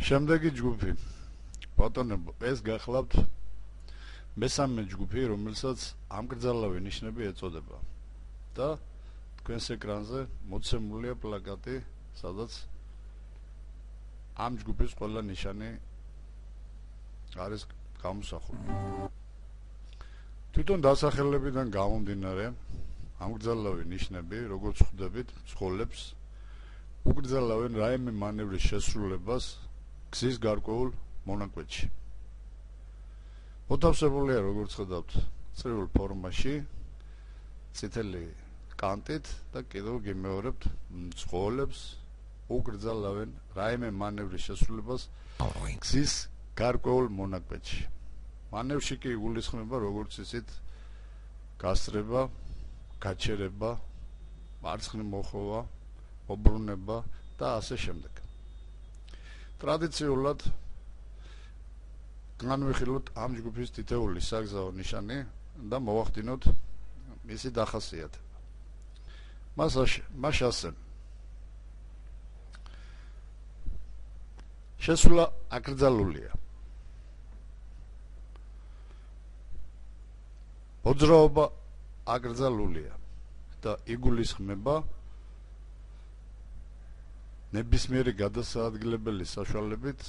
შემდეგი ჯგუფი. ბატონებო ეს გახლავთ მესამე ჯგუფი რომელსაც ამგრძალავი ნიშნები ეწოდება. და თქვენს ეკრანზე მოცემულია პლაკატი სადაც ამ ჯგუფის ყველა ნიშანი არის გამოსახული. თვითონ დასახელებიდან გამომდინარე ამგრძალავი ნიშნები როგორც ხვდებით მსხოლებს უგრძალავენ რაიმე მანევრის შესრულებას გზის გარკვეულ მონაკვეთში. მოთავსებულია როგორც ხედავთ წრიულ ფორმაში წითელი კანტით და კიდევ გიმეორებთ ძღოლებს უგრძალავენ რაიმე მანევრის შესრულებას გზის გარკვეულ მონაკვეთში. მანევრში კი გულისხმება როგორც ისეთ გასწრება, გაჩერება, მარცხნი მოხოვა, მოbrunება და ასე შემდეგ. ტრადიციულად განვიხილოთ ამ ჯგუფის თითეული საგზაო ნიშანი და მოვახდინოთ მისი დახასიათება. მას მას ასე შესულა აკრძალულია. ოძრაობა აკრძალულია და იგულისხმება ნებისმიერი გადასაადგილებელი საშუალებით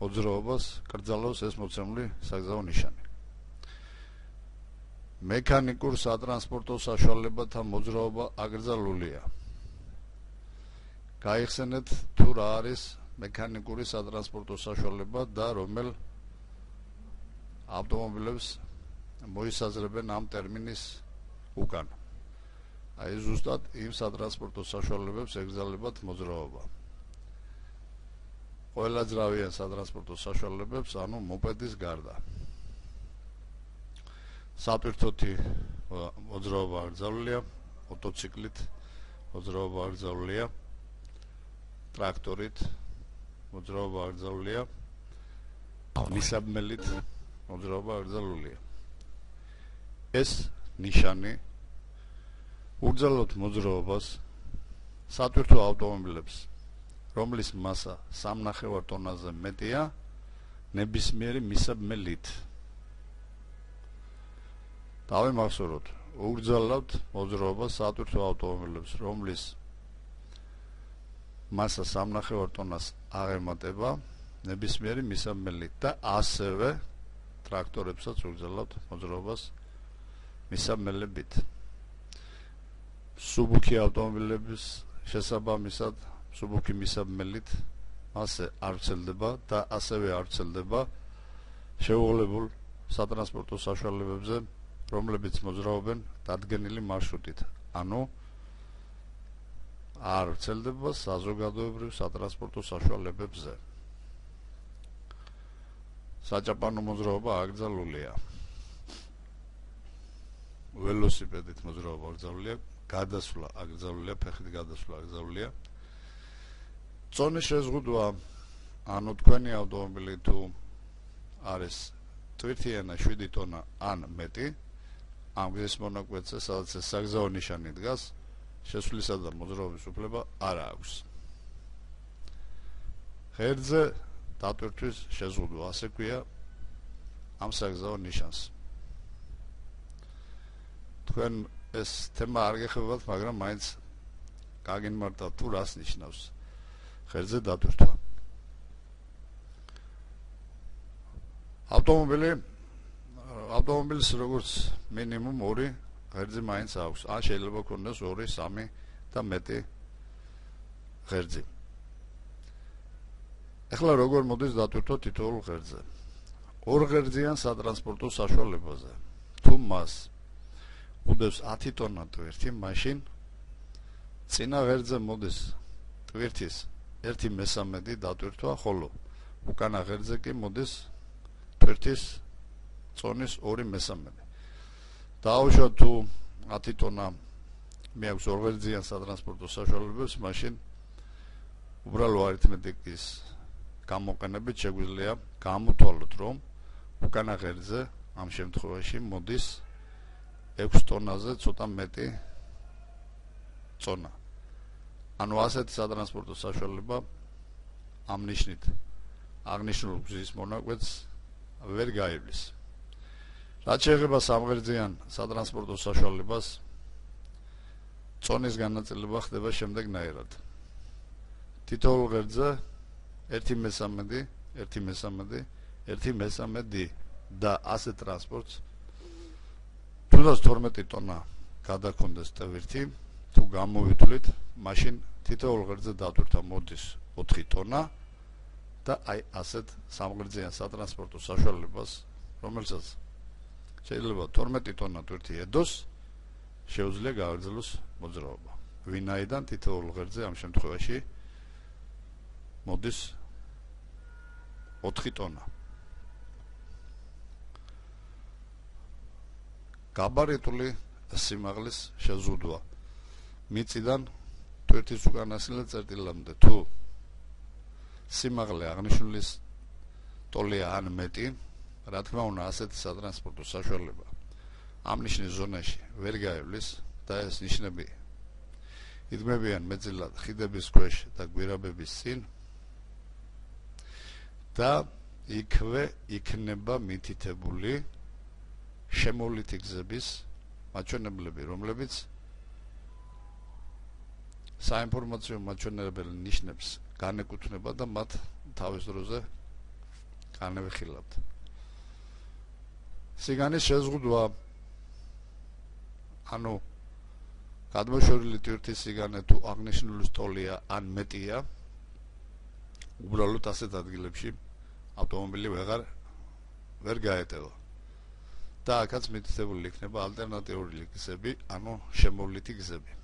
მოძრაობას კრძალავს ეს მოცემული საგზაო ნიშანი. მექანიკურ სატრანსპორტო საშუალებათა მოძრაობა აკრძალულია. გაიხსენეთ თუ რა არის მექანიკური სატრანსპორტო საშუალება და რომელ ავტომობილებს მოისაზრებენ ამ ტერმინის უკან. აი ზუსტად იმ სატრანსპორტო საშუალებებს ეკრძალებათ მოძრაობა. ყველა ძრავიან სატრანსპორტო საშუალებებს, ანუ მოპედის გარდა. საპირთოთი მოძრაობა აკრძალულია, მოტოციკლით მოძრაობა აკრძალულია, ტრაქტორით მოძრაობა აკრძალულია, მისაბმელით მოძრაობა აკრძალულია. ეს ნიშანი უძალოთ მოძრაობას საპირთო ავტომობილებს რომლის მასა 3.5 ტონაზე მეტია ნებისმიერი მისაბმელით. დავემახსოვროთ, უგრძალავთ მოძრაობა სატვირთო ავტომობილებს, რომლის მასა 3.5 ტონას აღემატება ნებისმიერი მისაბმელით და ასევე ტრაქტორებსაც უგრძალავთ მოძრაობას მისაბმელებით. სუბუქი ავტომობილების შესაბამისად სუბუქი მისაბმელით ასე არ ცელდება და ასევე არ ცელდება შეუღლებულ სატრანსპორტო საშუალებებზე რომლებიც მოძრაობენ დადგენილი მარშრუტით. ანუ არ ცელდება საზოგადოებრივ სატრანსპორტო საშუალებებზე. საჭაპანო მოძრაობა აკრძალულია ველოსიპედით მოძრაობა აკრძალულია გადასვლა აკრძალულია ფეხით გადასვლა აკრძალულია წონის შეზღუდვა ანუ თქვენი ავტომობილი თუ არის თვირთიანა 7 ტონა ან მეტი ამ გზის მონაკვეთზე სადაც საგზაო ნიშანი დგას შესვლისა და მოძრაობის უფლება არ აქვს. ღერძზე დატვირთვის შეზღუდვა ასე ქვია ამ საგზაო ნიშანს. თქვენ ეს თემა არ გეხებათ მაგრამ მაინც გაგინმართა თუ რას ნიშნავს ხელზე დატვირთვა. ავტომობილი ავტომობილს როგორც მინიმუმ 2 ღერძი მაინც აქვს. ან შეიძლება ქონდეს 2, 3 და მეტი ღერძი. ახლა როგორ მოდის დატვირთვა თითოეულ ღერძზე? ორ ღერძიან სატრანსპორტო საშუალებაზე. თუ მას უდევს 10 ტონა ტვირთი, მაშინ წინა ღერძზე მოდის ტვირთის 1/13 დატვირთვა, ხოლო უკანა ღერძზე კი მოდის ტვირთის წონის 2/13. დაუშვათ თუ 10 ტონა მე აქვს ორღერძიან სატრანსპორტო საშუალებებს, მაშინ უბრალო არითმეტიკის გამოყენებით შეგვიძლია გამოვთვალოთ, რომ უკანა ღერძზე ამ შემთხვევაში მოდის 6 ტონაზე ცოტა მეტი წონა. ანუ ასეთი სატრანსპორტო საშუალება ამ ნიშნით აღნიშნულ გზის მონაკვეთს ვერ გაივლის. რაც შეეხება სამღერძიან სატრანსპორტო საშუალებას, წონის განაწილება ხდება შემდეგნაირად. თითოეულ ღერძზე 1/13, 1/13, 1/13 და ასე ტრანსპორტს თუნდაც 12 ტონა გადაქონდეს ტვირთი, თუ გამოვითვლით, მაშინ თითოეულ ღერძზე დატვირთა მოდის 4 ტონა და აი ასეთ სამღერძიან სატრანსპორტო საშუალებას, რომელსაც შეიძლება 12 ტონა თვირთი ედოს, შეუძლია გააგრძელოს მოძრაობა. ვინაიდან თითოეულ ღერძზე ამ შემთხვევაში მოდის 4 ტონა. გაბარიტული სიმაღლის შეზღუდვა მიწიდან თვირთის უკანასკნელ წერტილამდე. თუ სიმაღლე აღნიშნულის ტოლია ან მეტი რა თქმა უნდა ასეთი სატრანსპორტო საშუალება ამ ნიშნის ზონაში ვერ გაივლის და ეს ნიშნები იდგმებიან მეძილად ხიდების ქვეშ და გვირაბების წინ და იქვე იქნება მითითებული შემოვლითი გზების მაჩვენებლები რომლებიც საინფორმაციო მაჩვენებელი ნიშნებს განეკუთვნება და მათ თავის დროზე განვიხილავთ. სიგანის შეზღუდვა ანუ გადმოშორილი ტვირთის სიგანე თუ აღნიშნული სტოლია ან მეტია უბრალოდ ასეთ ადგილებში ავტომობილი ვეღარ ვერ გაეტევა. და აქაც მითითებული იქნება ალტერნატიული გზები, ანუ შემოვლითი გზები.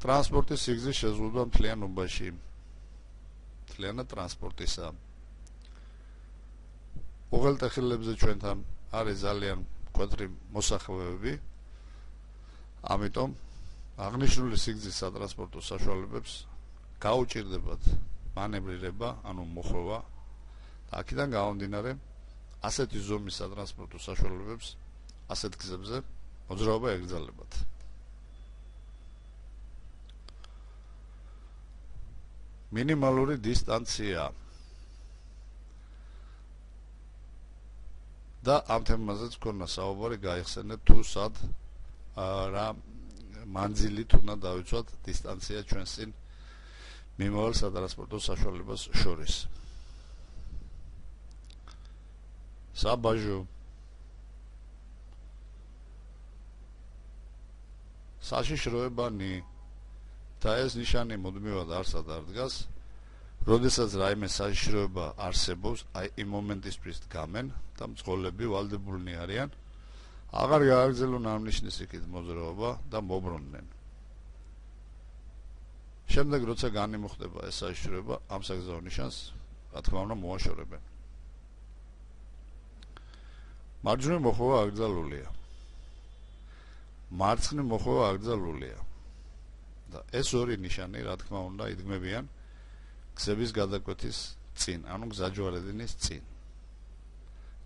ტრანსპორტის სიგრძის შეზღუდვა მთლიანობაში. მთლიანად ტრანსპორტისა. უღელტეხილებზე ჩვენთან არის ძალიან კვადრი მოსახლეები. ამიტომ აღნიშნული სიგრძის სატრანსპორტო საშუალებებს გაუჭირდებათ მანევრირება ანუ მოხოვა. აქედან გამომდინარე ასეთი ზომის სატრანსპორტო საშუალებებს ასეთ გზებზე მოძრაობა ეკრძალებათ მინიმალური დისტანცია. და ამ თემაზეც ქონა საუბარი გაიხსენეთ თუ სად რა მანძილით უნდა დავიცვათ დისტანცია ჩვენს წინ მიმავალ სატრანსპორტო საშუალებას შორის. საბაჟო. საშიშროებანი და ეს ნიშანი მუდმივად არსად არ დგას. როდესაც რაიმე საშიშროება არსებობს, აი იმ მომენტისთვის დგამენ და მძღოლები ვალდებულნი არიან აღარ გააგრძელონ ამ ნიშნის იქით მოძრაობა და მობრუნდნენ. შემდეგ როცა განიმუხდება ეს საშიშროება, ამ საგზაო ნიშანს, რა თქმა უნდა, მოაშორებენ. მარჯვნივ მოხვა აკრძალულია. მარცხნივ მოხვა აკრძალულია. და ეს ორი ნიშანი რა თქმა უნდა იდგმებიან გზების გადაკვეთის წინ, ანუ გზაჯვარედინის წინ.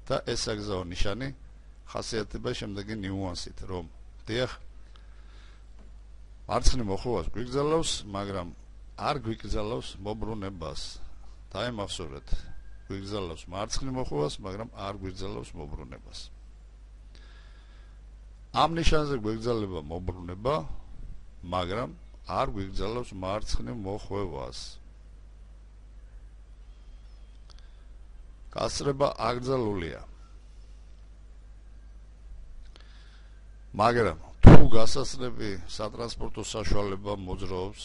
და ეს აგზაო ნიშანი ხასიათდება შემდეგი ნიუანსით, რომ დიახ მარცხნივ მოხოვას გვიგზალავს, მაგრამ არ გვიგზალავს მოbrunებას. დაემახსოვრეთ, გვიგზალავს მარცხნივ მოხოვას, მაგრამ არ გვიგზალავს მოbrunებას. ამ ნიშანზე გვიგზალება მოbrunება, მაგრამ არ გვიგზავნოს მარცხნივ მოხვევას. გასრება აკრძალულია. მაგრამ თუ გასასრები სატრანსპორტო საშუალება მოძრაობს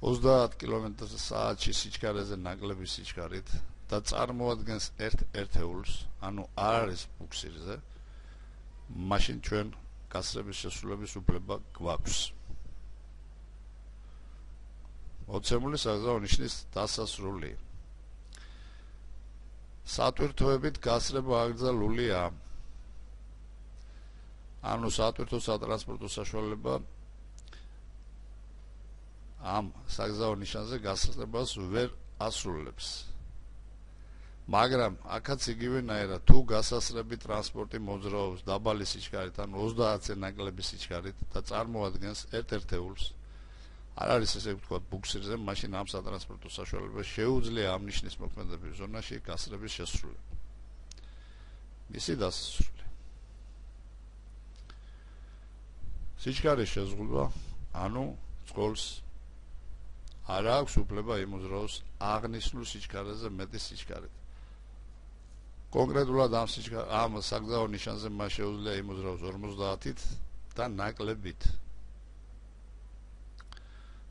30 კმ/სთ-ში სიჩქარეზე ნაკლები სიჩქარით და წარმოადგენს ერთ ერთეულს, ანუ არ არის ფუქსირზე, მაშინ ჩვენ გასრების შესრულების უფლება გვაქვს. მოცემული საზღვაო ნიშნის დასასრული. სატვირთოებით გასრება აკრძალულია ანუ სატვირთო სატრანსპორტო საშუალება ამ საზღვაო ნიშანზე გასრებას ვერ ასრულებს. მაგრამ აქაც იგივენაირად თუ გასასრები ტრანსპორტი მოძრაობს დაბალი სიჩქარით ან 30-ზე ნაკლები სიჩქარით და წარმოადგენს ერთ-ერთ ეულს არ არის ესე ვთქვათ ბუქსირზე, მაშინ ამ სატრანსპორტო საშუალებას შეუძლია ამ ნიშნის მოქმედების ზონაში გასრების შესრულება. ისი დასასრული. სიჩქარის შეზღუდვა, ანუ წყოლს არ აქვს უფლება იმუზროს აღნიშნულ სიჩქარეზე მეტი სიჩქარით. კონკრეტულად ამ სიჩქარე ამ საგზაო ნიშანზე მას შეუძლია იმუზროს 50-ით და ნაკლებით.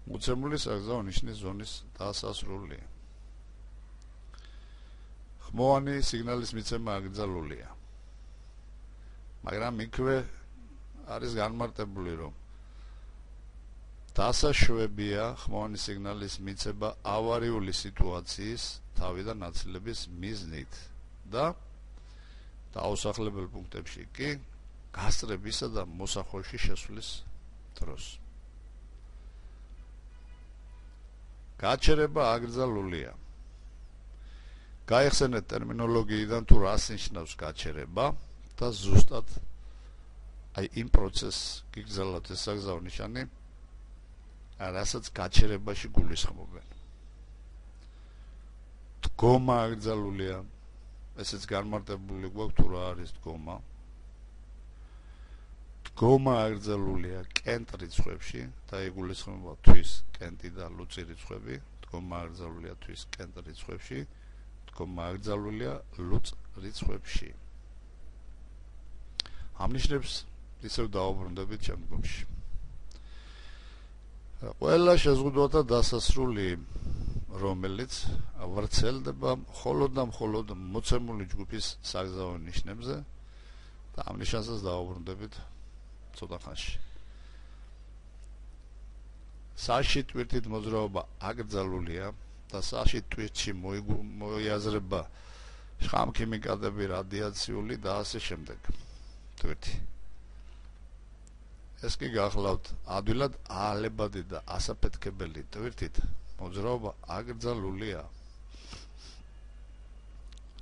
მოცემული საგზაო ნიშნის ზონის დასასრული. ხმოვანი სიგნალის მიცემა აკრძალულია. მაგრამ იქვე არის განმარტებული რომ დასაშვებია ხმოვანი სიგნალის მიცემა ავარიული სიტუაციის თავიდან ნაცილების მიზნით და დაუსახლებელ პუნქტებში კი გასწრებისა და მოსახვეში შესვლის დროს გაჩერება აკრძალულია გაიხსენეთ ტერმინოლოგიიდან თუ რას ნიშნავს გაჩერება და ზუსტად აი იმ პროცესს გიგზავნოთ ეს საგზაო ნიშანი რასაც გაჩერებაში გულისხმობენ. დგომა აკრძალულია. ესეც განმარტებული გვაქვს თუ რა არის დგომა. დგომა აკრძალულია კენტ რიცხვებში და იგულისხმება თვის კენტი და ლუცი რიცხვები. დგომა აკრძალულია თვის კენტ რიცხვებში. დგომა აკრძალულია ლუც რიცხვებში. ამნიშნებს ისევ დაუბრუნდებით შემდგომში. ყველა შეზღუდვათა დასასრული რომელიც ვრცელდება მხოლოდ და მხოლოდ მოცემული ჯგუფის საგზაო ნიშნებზე და ამ ნიშანსაც დაუბრუნდებით ცოტა ხანში. საში ტვირთით მოძრაობა აკრძალულია და საში ტვირთში მოიაზრება შხამქიმიკატები, რადიაციული და ასე შემდეგ. ტვირთი. ეს კი გახლავთ ადვილად აალებადი და ასაფეთქებელი ტვირთით მოძრაობა აკრძალულია.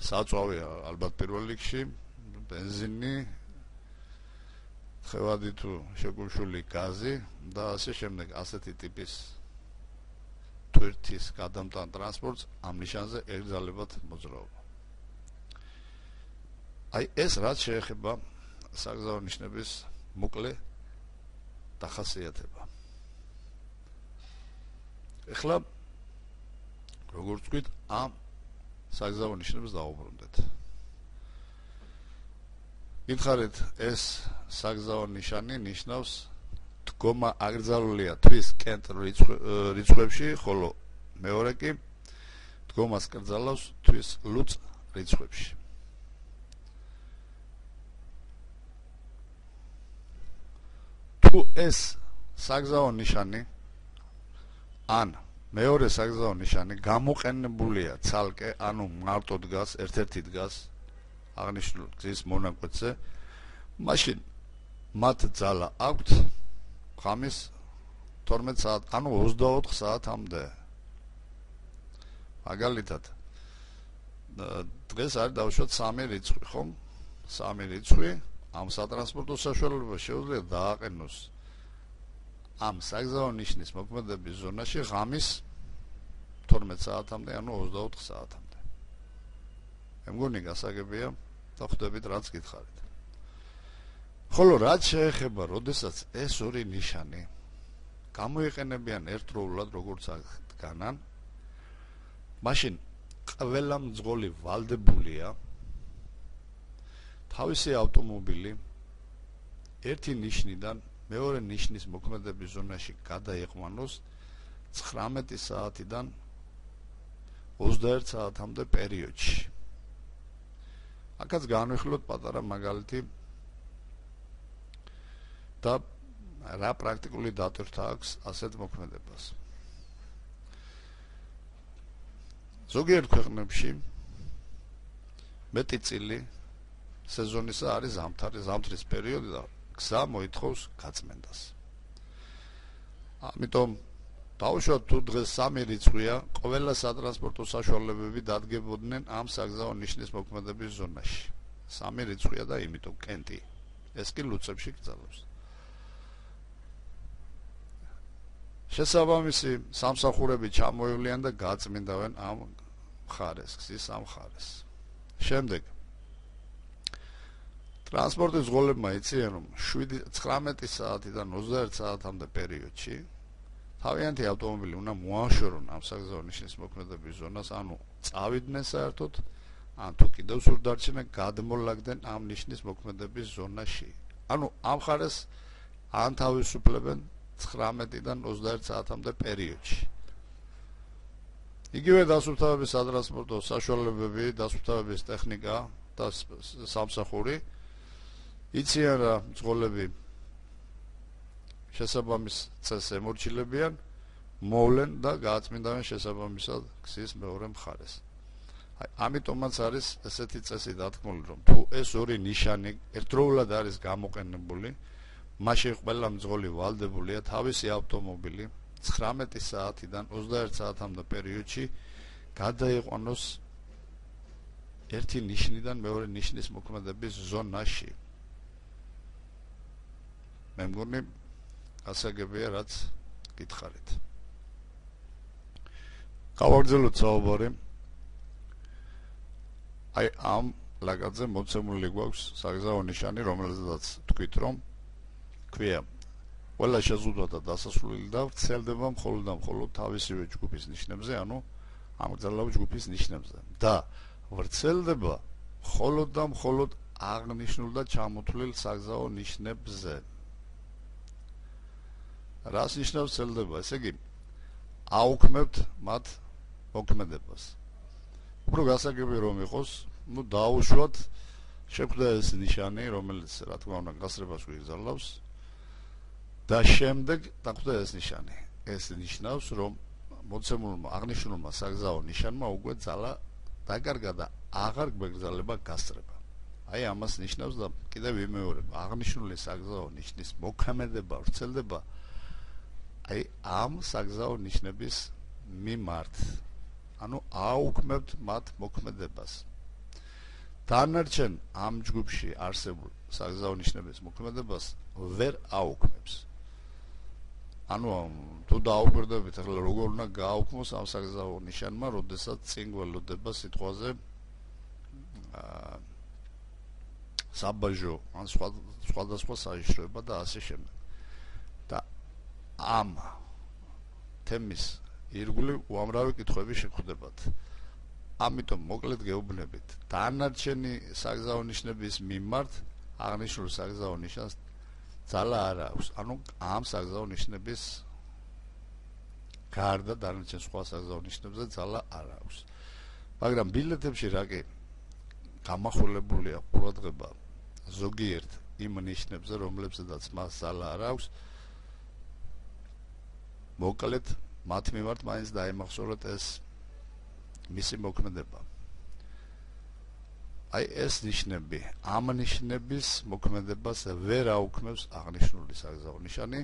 საწვავია ალბათ პირველ რიგში, бенზინი, ხევადი თუ შეგულშული გაზი და ასე შემდეგ ასეთი ტიპის ტვირთის გადამტან ტრანსპორტს ამ ნიშანზე ეკრძალებათ მოძრაობა აი ეს რაც შეეხება საგზაო ნიშნების მოკლე დახასიათება. ეხლა როგორც ვთქვით, ამ საგზაო ნიშნებს დაუბრუნდეთ. გითხარით, ეს საგზაო ნიშანი ნიშნავს დგომა აკრძალულია თვის კენტ რიცხვებში, ხოლო მეორე კი დგომას კრძალავს თვის ლუც რიცხვებში. თუ ეს საგზაო ნიშანი ან მეორე საგზაო ნიშანი გამოყენებულია ცალკე, ანუ მარტო დგას, ერთ-ერთი დგას აღნიშნულ გზის მონაკვეთზე, მაშინ მათ ძალა აქვთ ხამის 12 საათ, ანუ 24 საათამდე. მაგალითად დღეს არის დავუშვათ 3 რიცხვი, ხომ? 3 რიცხვი ამ სატრანსპორტო საშუალებას შეუძლია დააყენოს ამ საგზაო ნიშნის მოქმედების ზონაში ღამის 12 საათამდე, ანუ 24 საათამდე. მე მგონი გასაგებია და ხვდებით რაც გითხარით. ხოლო რაც შეეხება, როდესაც ეს ორი ნიშანი გამოიყენებიან ერთდროულად, როგორც დგანან, მაშინ ყველა მძღოლი ვალდებულია თავისი ავტომობილი ერთი ნიშნიდან მეორე ნიშნის მოქმედების ზონაში გადაიყვანოს 19 საათიდან 21 საათამდე პერიოდში. აქაც განვიხილოთ პატარა მაგალითი და რა პრაქტიკული დატვირთვა აქვს ასეთ მოქმედებას. ზოგიერთ ქვეყნებში მეტი წილი სეზონისა არის ზამთარი, ზამთრის პერიოდი და გზა მოითხოვს გაწმენდას. ამიტომ დაუშვათ თუ დღეს სამი რიცხვია, ყველა სატრანსპორტო საშუალებები დადგებოდნენ ამ საგზაო ნიშნის მოქმედების ზონაში. სამი რიცხვია და იმიტომ კენტი ეს კი ლუცებში გწალავს. შესაბამისი სამსახურები ჩამოივლიან და გაწმინდავენ ამ ხარეს, გზის ამ ხარეს. შემდეგ ტრანსპორტის ზღოლებმა იციან რომ 7-19 საათიდან 21 საათამდე პერიოდში თავიანთი ავტომობილი უნდა მოაშორონ ამ საგზაო ნიშნის მოქმედების ზონას, ანუ წავიდნენ საერთოდ ან თუ კიდევ სულ დარჩენენ გადმოლაგდნენ ამ ნიშნის მოქმედების ზონაში. ანუ ამ ხარეს ან თავისუფლებენ 19-დან 21 საათამდე პერიოდში. იგივე დასუფთავების სატრანსპორტო საშუალებები, დასუფთავების ტექნიკა და სამსახური იციან რა ძღოლები შესაბამის წესს ემორჩილებიან, მოვლენ და გააწმინდავენ შესაბამისად ქსის მეორე მხარეს. აი, ამიტომაც არის ესეთი წესი დათქმული, რომ თუ ეს ორი ნიშანი ერთდროულად არის გამოყენებული, მაშინ ყველა მძღოლი ვალდებულია თავისი ავტომობილი 19 საათიდან 21 საათამდე პერიოდში გადაიყვანოს ერთი ნიშნიდან მეორე ნიშნის მოქმედების ზონაში. მე მგონი ასაგებია რაც გითხარით. გავაგრძელოთ საუბარი. აი ამ ლაგაძე მოცემული გვაქვს საგზაო ნიშანი, რომელზედაც თქვით რომ ქვია ყველა შეზღუდვა და დასასრული და ვრცელდება მხოლოდ და მხოლოდ თავისივე ჯგუფის ნიშნებზე, ანუ ამგზავრებულ ჯგუფის ნიშნებზე და ვრცელდება მხოლოდ და მხოლოდ აღნიშნულ და ჩამოთვლილ საგზაო ნიშნებზე. რას ნიშნავს ვრცელდება? ესე იგი აუქმებთ მათ მოქმედებას. უფრო გასაგები რომ იყოს, ну დაუშვათ შეკვდა ეს ნიშანი, რომელიც რა თქმა უნდა გასრებას გვიგზავნოს და შემდეგ დაგვდა ეს ნიშანი. ეს ნიშნავს, რომ მოცემულმა აღნიშნულმა საგზაო ნიშანმა უკვე ძალა დაკარგა და აღარ გვეგზალება გასწრება. აი ამას ნიშნავს და კიდევ ვიმეორებ, აღნიშნული საგზაო ნიშნის მოქმედება ვრცელდება აი ამ საგზაო ნიშნების მიმართ. ანუ აუქმებთ მათ მოქმედებას. დანარჩენ ამ ჯგუფში არსებულ საგზაო ნიშნების მოქმედებას ვერ აუქმებს. ანუ თუ დაუკვირდებით ახლა როგორ უნდა გააუქმოს ამ საგზაო ნიშანმა, როდესაც წინ გველოდება სიტყვაზე აა საბაჟო ან სხვა სხვადასხვა საიშროება და ასე შემდეგ. ამ თემის ირგვლივ უამრავი კითხვები შეხვდებათ. ამიტომ მოკლედ გეუბნებით, დანარჩენი საგზაო ნიშნების მიმართ აღნიშნულ საგზაო ნიშანს ძალა არ აქვს. ანუ ამ საგზაო ნიშნების გარდა დანარჩენ სხვა საგზაო ნიშნებზე ძალა არ აქვს. მაგრამ ბილეთებში რაკი გამახვილებულია ყურადღება ზოგიერთ იმ ნიშნებზე, რომლებსაც მას ძალა არ აქვს. მოკლედ მათ მიმართ მაინც დაიმახსოვრეთ ეს მისი მოქმედება. აი ეს ნიშნები ამ ნიშნების მოქმედებას ვერ აუქმებს აღნიშნული საგზაო ნიშანი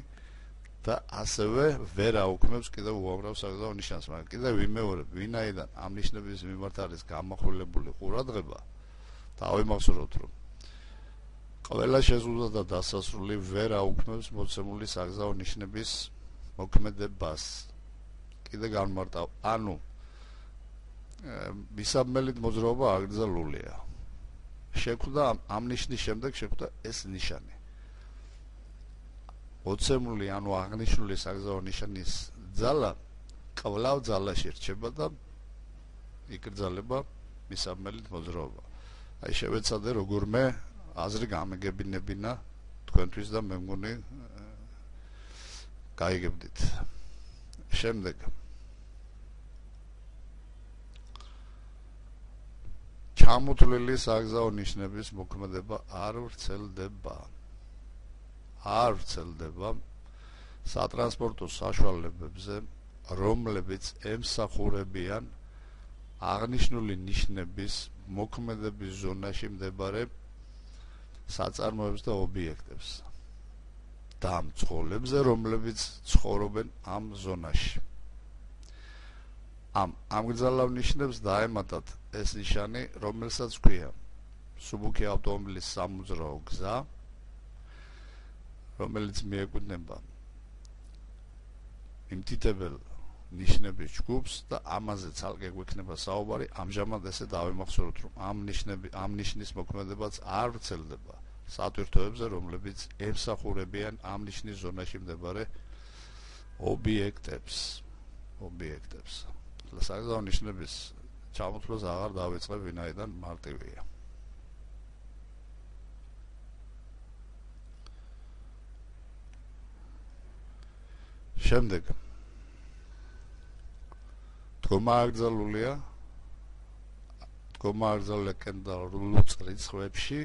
და ასევე ვერ აუქმებს კიდევ უამრავ საგზაო ნიშანს მაგრამ კიდევ ვიმეორებ ვინაიდან ამ ნიშნების მიმართ არის გამახვილებული ყურადღება დავიმახსოვროთ რომ ყველა შეზღუდვა და დასასრული ვერ აუქმებს მოცემული საგზაო ნიშნების მოქმედებას კიდე განმარტავ ანუ მისაბმელით მოძრაობა აკრძალულია შეხვდა ამ ნიშნის შემდეგ შეხვდა ეს ნიშანი. ოცემული ანუ აღნიშნული საგზაო ნიშანის ძალა კვლავ ძალაში რჩება და იკრძალება მისაბმელით მოძრაობა. აი შევეცადე როგორმე აზრი გამეგებინებინა თქვენთვის და მე მგონი გაიგებდით. შემდეგ ჩამოთვლილი საგზაო ნიშნების მოქმედება არ ვრცელდება. არ ვრცელდება სატრანსპორტო საშუალებებზე, რომლებიც ემსახურებიან აღნიშნული ნიშნების მოქმედების ზონაში მდებარე საწარმოებს და ობიექტებს. და მცხოვრებზე, რომლებიც ცხოვრობენ ამ ზონაში. ამ ამგზავრ ნიშნებს დაემატათ ეს ნიშანი, რომელსაც ქვია სუბუქი ავტომობილის სამუძრაო გზა, რომელიც მიეკუთვნება იმთითებელ ნიშნების ჯგუფს და ამაზე ცალკე გვექნება საუბარი ამჟამად ესე დავიმახსოვროთ რომ ამ ნიშნები ამ ნიშნის მოქმედებაც არ ვრცელდება სატვირთოებზე რომლებიც ემსახურებიან ამ ნიშნის ზონაში მდებარე ობიექტებს. ობიექტებს. საგზაო ნიშნების ჩამოთვლას აღარ დავიწყებ ვინაიდან მარტივია. შემდეგ. დგომა აკრძალულია დგომა აკრძალულია კენდა ლუც რიცხვებში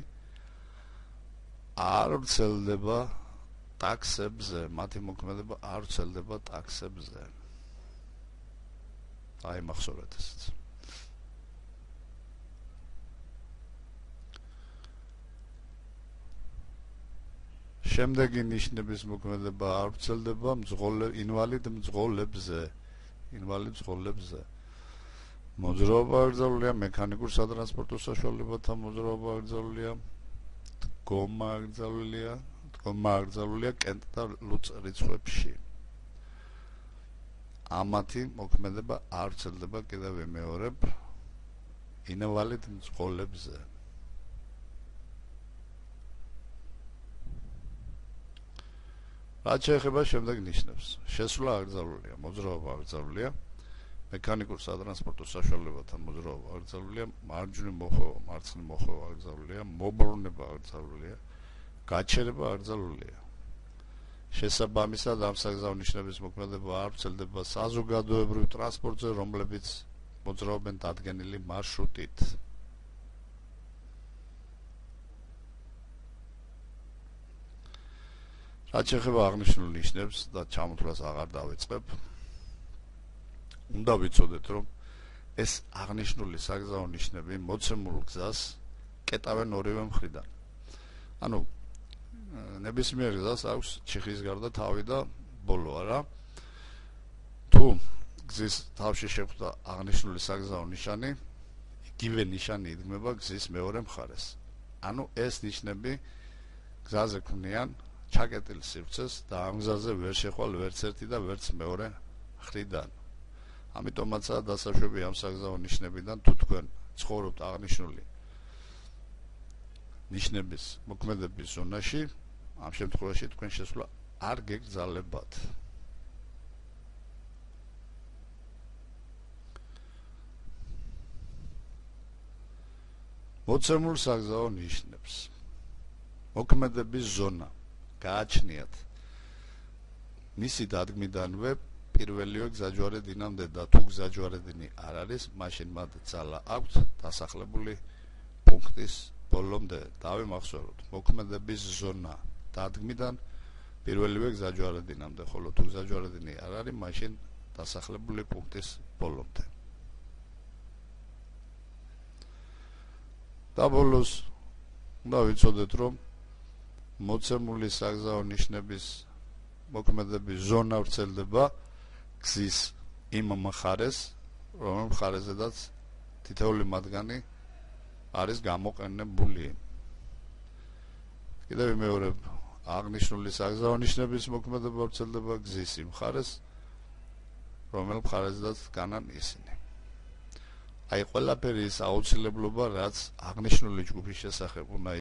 არ ვრცელდება ტაქსებზე მათი მოქმედება არ ვრცელდება ტაქსებზე. აი მახსოვრეთ ესეც. შემდეგი ნიშნების მოქმედება არ ვრცელდება მძღოლე ინვალიდ მძღოლებზე ინვალიდ მძღოლებზე. მოძრაობა აკრძალულია მექანიკურ სატრანსპორტო საშუალებათა მოძრაობა აკრძალულია დგომა აკრძალულია დგომა აკრძალულია კენტა ლუც რიცხვებში. ამათი მოქმედება არ ვრცელდება კიდევ ვიმეორებ ინვალიდ მძღოლებზე რაც შეეხება შემდეგ ნიშნებს. შესვლა აკრძალულია მოძრაობა აკრძალულია მექანიკურ სატრანსპორტო საშუალებათა მოძრაობა აკრძალულია მარჯვნივ მოხვევა მარცხნივ მოხვევა აკრძალულია მობრუნება აკრძალულია გაჩერება აკრძალულია. შესაბამისად ამ საგზაო ნიშნების მოქმედება არ ვრცელდება საზოგადოებრივ ტრანსპორტზე რომლებიც მოძრაობენ დადგენილი მარშრუტით. რაც შეეხება აღნიშნულ ნიშნებს და ჩამოთვლას აღარ დავეწყებ უნდა ვიცოდეთ რომ ეს აღნიშნული საგზაო ნიშნები მოცემულ გზას კეტავენ ორივე მხრიდან. ანუ ნებისმიერ გზას აქვს ჩიხის გარდა თავი და ბოლო არა? თუ გზის თავში შეხვდა აღნიშნული საგზაო ნიშანი იგივე ნიშანი იდგმება გზის მეორე მხარეს. ანუ ეს ნიშნები გზაზე ქმნიან ჩაკეტილ სივრცეს და ამ გზაზე ვერ შეხვალ ვერც ერთი და ვერც მეორე ხრიდან. ამიტომაცაა დასაშვები ამ საგზაო ნიშნებიდან თუ თქვენ ცხოვრობთ აღნიშნული ნიშნების მოქმედების ზონაში, ამ შემთხვევაში თქვენ შესვლა არ გეგზალებათ. მოცემულ საგზაო ნიშნებს მოქმედების ზონა გააჩნიათ მისი დადგმიდანვე პირველივე გზაჯვარედინამდე და თუ გზაჯვარედინი არ არის მაშინ მათ ძალა აქვთ დასახლებული პუნქტის ბოლომდე. დავიმახსოვროთ მოქმედების ზონა დადგმიდან პირველივე გზაჯვარედინამდე ხოლო თუ გზაჯვარედინი არ არის მაშინ დასახლებული პუნქტის ბოლომდე. და ბოლოს უნდა ვიცოდეთ რომ მოცემული საგზაო ნიშნების მოქმედების ზონა ვრცელდება გზის იმ მხარეს, რომ მხარეზედაც თითოეული მათგანი არის გამოყენებული. კიდევ მეორე აღნიშნული საგზაო ნიშნების მოქმედება ვრცელდება გზის იმ მხარეს, რომელ მხარეზედაც განან ისინი. აი ყველაფერი ის აუცილებლობა, რაც აღნიშნული ჯგუფის შესახებ უნდა